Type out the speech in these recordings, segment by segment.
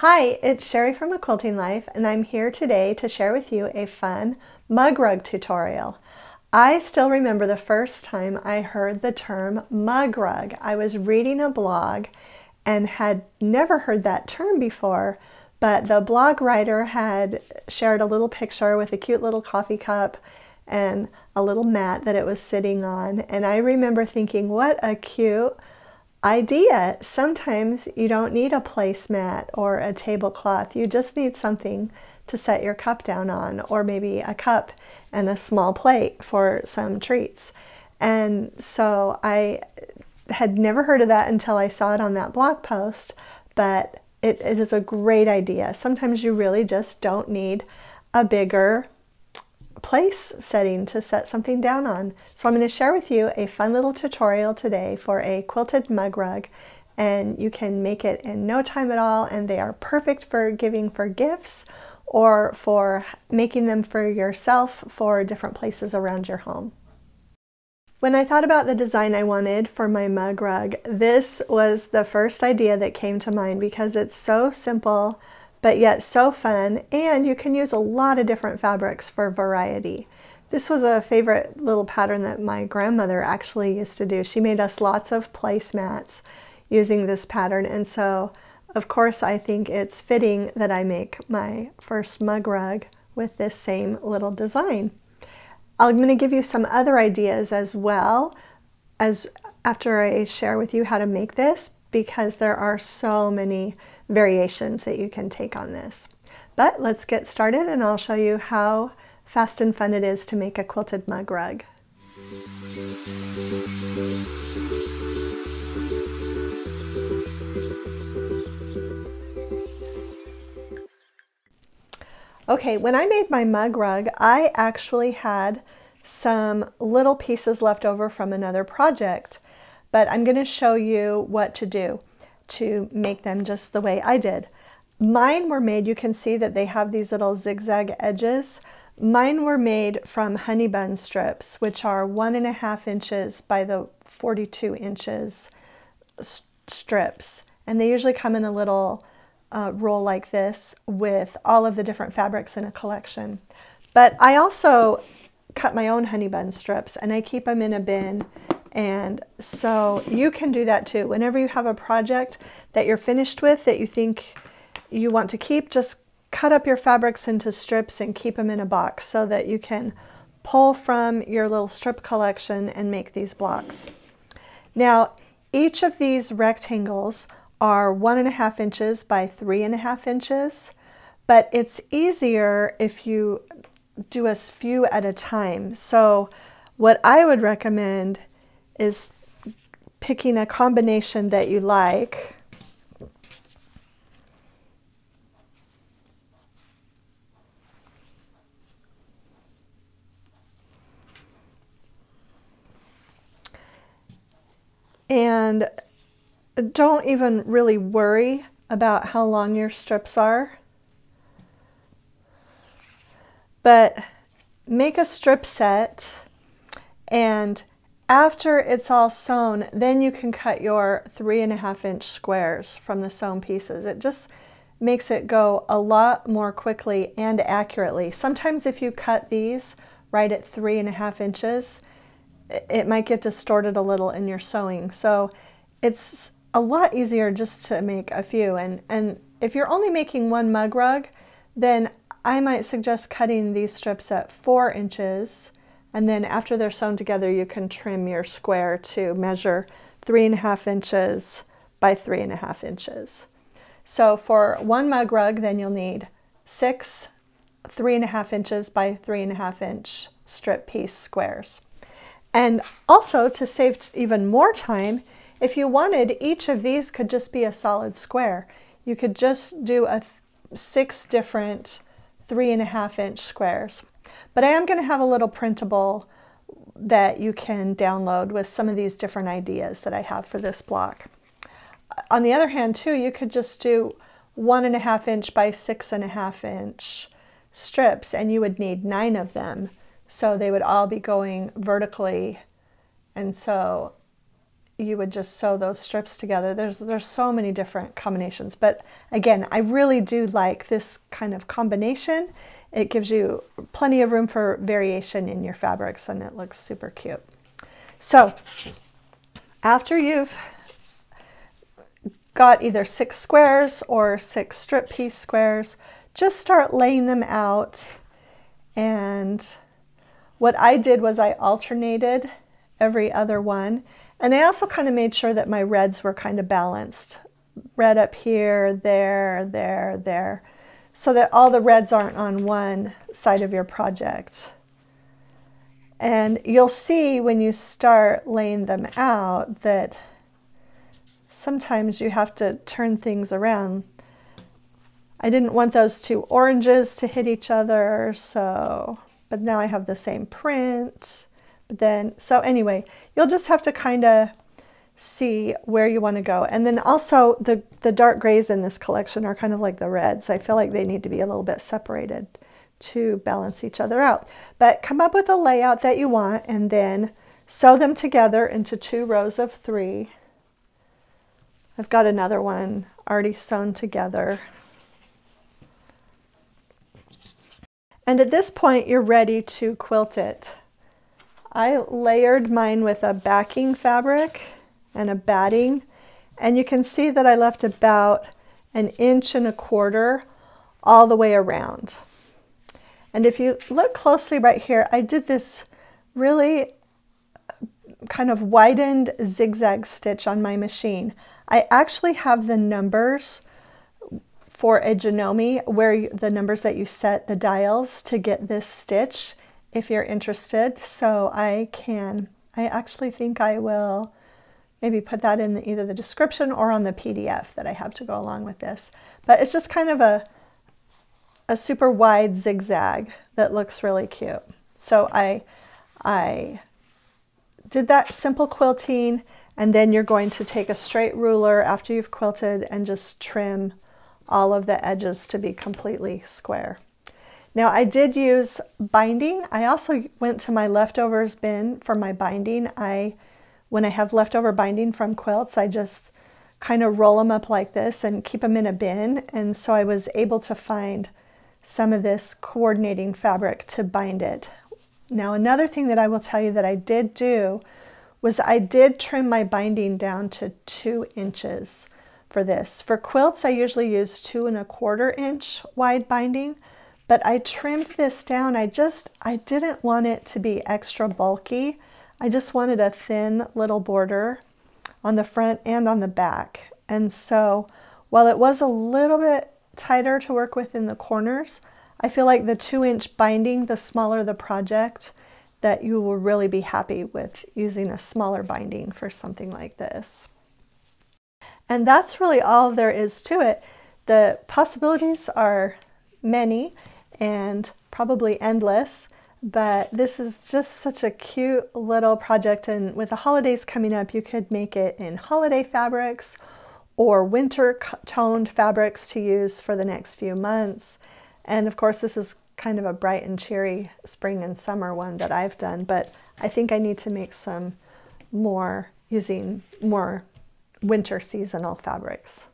Hi, it's Sherri from A Quilting Life, and I'm here today to share with you a fun mug rug tutorial. I still remember the first time I heard the term mug rug. I was reading a blog and had never heard that term before, but the blog writer had shared a little picture with a cute little coffee cup and a little mat that it was sitting on. And I remember thinking, what a cute idea. Sometimes you don't need a placemat or a tablecloth. You just need something to set your cup down on, or maybe a cup and a small plate for some treats. And so I had never heard of that until I saw it on that blog post, but it, it is a great idea. Sometimes you really just don't need a bigger place setting to set something down on. So I'm going to share with you a fun little tutorial today for a quilted mug rug and you can make it in no time at all and they are perfect for giving for gifts or for making them for yourself for different places around your home. When I thought about the design I wanted for my mug rug, this was the first idea that came to mind because it's so simple, but yet so fun, and you can use a lot of different fabrics for variety. This was a favorite little pattern that my grandmother actually used to do. She made us lots of placemats using this pattern, and so of course I think it's fitting that I make my first mug rug with this same little design. I'm going to give you some other ideas as well as after I share with you how to make this because there are so many variations that you can take on this. But let's get started and I'll show you how fast and fun it is to make a quilted mug rug. Okay, when I made my mug rug, I actually had some little pieces left over from another project, but I'm going to show you what to do to make them just the way I did. Mine were made, you can see that they have these little zigzag edges. Mine were made from honey bun strips, which are one and a half inches by the 42 inches strips. And they usually come in a little uh, roll like this with all of the different fabrics in a collection. But I also cut my own honey bun strips and I keep them in a bin and so you can do that too. Whenever you have a project that you're finished with that you think you want to keep, just cut up your fabrics into strips and keep them in a box so that you can pull from your little strip collection and make these blocks. Now, each of these rectangles are one and a half inches by three and a half inches, but it's easier if you do a few at a time. So what I would recommend is picking a combination that you like. And don't even really worry about how long your strips are. But make a strip set and after it's all sewn, then you can cut your three and a half inch squares from the sewn pieces. It just makes it go a lot more quickly and accurately. Sometimes if you cut these right at three and a half inches, it might get distorted a little in your sewing. So it's a lot easier just to make a few. And, and if you're only making one mug rug, then I might suggest cutting these strips at four inches and then after they're sewn together, you can trim your square to measure three and a half inches by three and a half inches. So for one mug rug, then you'll need six three and a half inches by three and a half inch strip piece squares. And also to save even more time, if you wanted, each of these could just be a solid square. You could just do a six different three and a half inch squares. But I am going to have a little printable that you can download with some of these different ideas that I have for this block. Uh, on the other hand too, you could just do one and a half inch by six and a half inch strips and you would need nine of them. So they would all be going vertically. And so you would just sew those strips together. There's there's so many different combinations, but again, I really do like this kind of combination. It gives you plenty of room for variation in your fabrics and it looks super cute. So after you've got either six squares or six strip piece squares, just start laying them out. And what I did was I alternated every other one. And I also kind of made sure that my reds were kind of balanced. Red up here, there, there, there, so that all the reds aren't on one side of your project. And you'll see when you start laying them out that sometimes you have to turn things around. I didn't want those two oranges to hit each other, so, but now I have the same print. Then, so anyway, you'll just have to kind of see where you want to go. And then also the, the dark grays in this collection are kind of like the reds. I feel like they need to be a little bit separated to balance each other out. But come up with a layout that you want and then sew them together into two rows of three. I've got another one already sewn together. And at this point, you're ready to quilt it. I layered mine with a backing fabric and a batting. And you can see that I left about an inch and a quarter all the way around. And if you look closely right here, I did this really uh, kind of widened zigzag stitch on my machine. I actually have the numbers for a Janome where the numbers that you set the dials to get this stitch if you're interested. So I can, I actually think I will maybe put that in the, either the description or on the PDF that I have to go along with this. But it's just kind of a, a super wide zigzag that looks really cute. So I, I did that simple quilting and then you're going to take a straight ruler after you've quilted and just trim all of the edges to be completely square. Now I did use binding. I also went to my leftovers bin for my binding. I, when I have leftover binding from quilts, I just kind of roll them up like this and keep them in a bin. And so I was able to find some of this coordinating fabric to bind it. Now another thing that I will tell you that I did do was I did trim my binding down to two inches for this. For quilts I usually use two and a quarter inch wide binding but I trimmed this down. I just, I didn't want it to be extra bulky. I just wanted a thin little border on the front and on the back. And so while it was a little bit tighter to work with in the corners. I feel like the two inch binding, the smaller the project, that you will really be happy with using a smaller binding for something like this. And that's really all there is to it. The possibilities are many and probably endless, but this is just such a cute little project. And with the holidays coming up, you could make it in holiday fabrics or winter toned fabrics to use for the next few months. And of course, this is kind of a bright and cheery spring and summer one that I've done, but I think I need to make some more using more winter seasonal fabrics.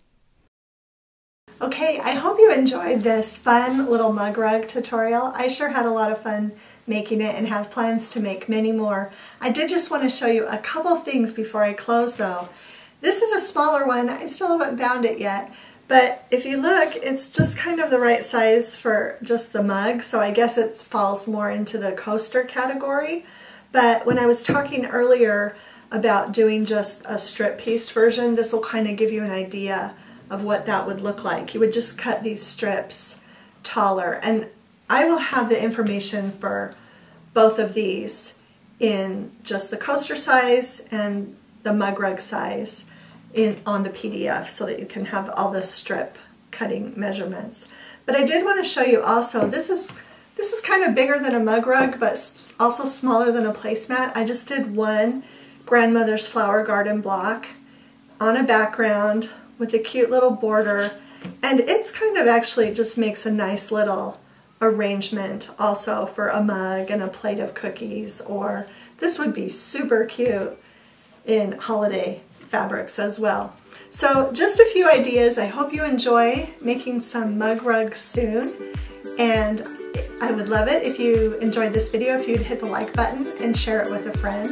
Okay, I hope you enjoyed this fun little mug rug tutorial. I sure had a lot of fun making it and have plans to make many more. I did just want to show you a couple things before I close though. This is a smaller one. I still haven't bound it yet. But if you look, it's just kind of the right size for just the mug. So I guess it falls more into the coaster category. But when I was talking earlier about doing just a strip piece version, this will kind of give you an idea of what that would look like. You would just cut these strips taller. And I will have the information for both of these in just the coaster size and the mug rug size in on the PDF so that you can have all the strip cutting measurements. But I did want to show you also, this is this is kind of bigger than a mug rug, but also smaller than a placemat. I just did one grandmother's flower garden block on a background with a cute little border. And it's kind of actually just makes a nice little arrangement also for a mug and a plate of cookies or this would be super cute in holiday fabrics as well. So just a few ideas. I hope you enjoy making some mug rugs soon. And I would love it if you enjoyed this video, if you'd hit the like button and share it with a friend.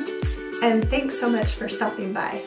And thanks so much for stopping by.